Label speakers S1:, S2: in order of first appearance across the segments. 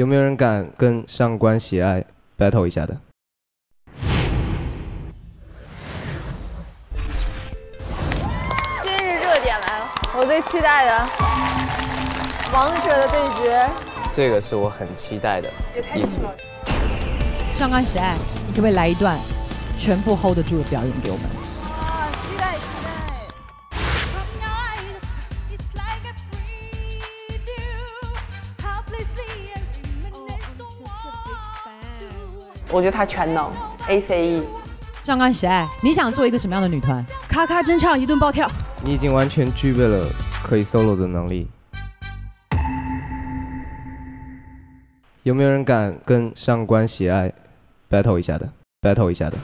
S1: 有没有人敢跟上官喜爱 battle 一下的？
S2: 今日热点来了，我最期待的王者的对决。
S3: 这个是我很期待的一组。
S4: 上官喜爱，你可不可以来一段全部 hold 得住的表演给我们？
S5: 我觉得她全能，A C E。
S4: 上官喜爱，你想做一个什么样的女团？
S6: 咔咔真唱，一顿暴跳。
S1: 你已经完全具备了可以 solo 的能力。有没有人敢跟上官喜爱 battle 一下的？battle 一下的？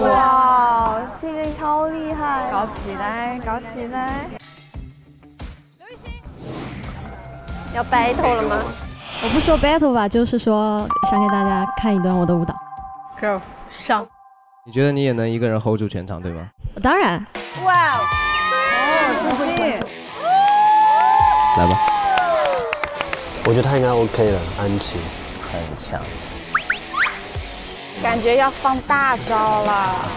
S2: 哇，这个超厉害！搞起来，搞起来！刘雨欣要 battle 了吗？
S7: 我不说 battle 吧，就是说想给大家看一段我的舞蹈。
S2: Girl 上！
S1: 你觉得你也能一个人 hold 住全场，对吗？
S7: 当然，
S2: 哇哦，自信！
S1: 来吧。
S3: 我觉得他应该 OK 了，安琪很强。
S2: 感觉要放大招了。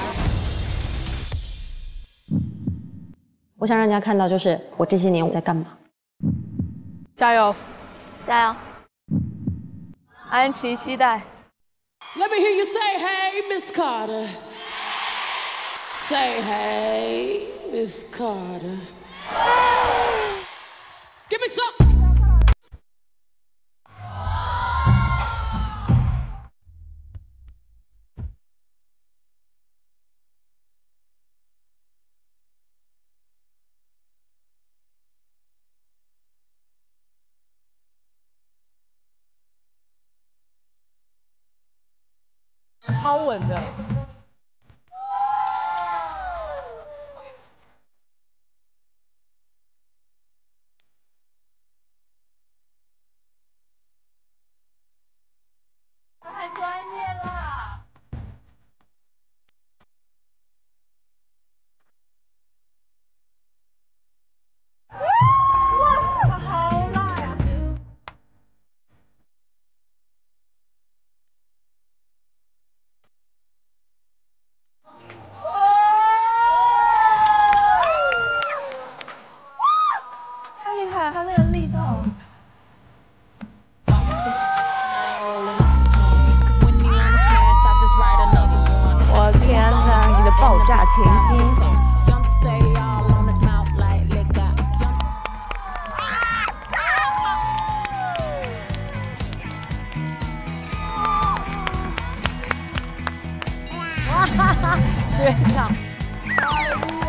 S7: 我想让人家看到就是我这些年我在干嘛。
S2: 加油，
S8: 加油！
S2: 安琪期待。
S6: Let me hear you say, "Hey, Miss Carter." Say, "Hey, Miss Carter."
S2: 超稳的。爆炸甜心！
S4: 学长，
S2: 太 厉